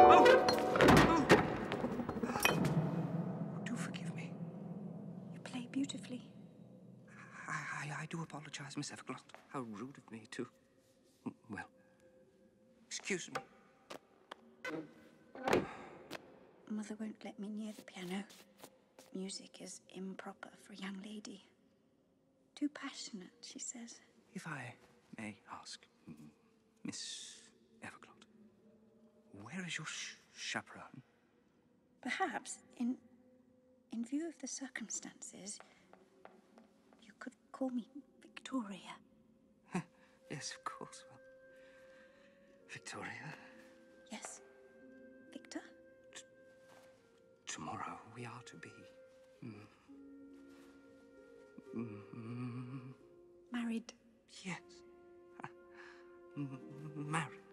Oh! Oh! Do forgive me. You play beautifully. I, I, I do apologize, Miss Everglot. How rude of me to. Well, excuse me. Mother won't let me near the piano. Music is improper for a young lady. Too passionate, she says. If I may ask, Miss is your sh- chaperone? Perhaps, in in view of the circumstances, you could call me Victoria. Yes, of course. Well, Victoria, Yes, Victor. tomorrow we are to be. mm, mm, Married. yes. Married.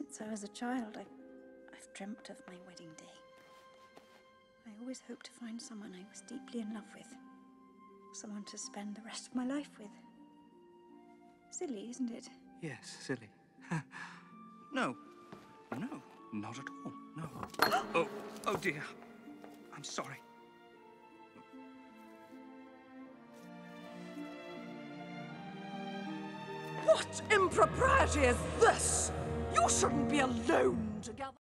Since I was a child, I, I've dreamt of my wedding day. I always hoped to find someone I was deeply in love with. Someone to spend the rest of my life with. Silly, isn't it? Yes, silly. no. No, not at all. No. oh, oh dear. I'm sorry. What impropriety is this? Shouldn't be alone together.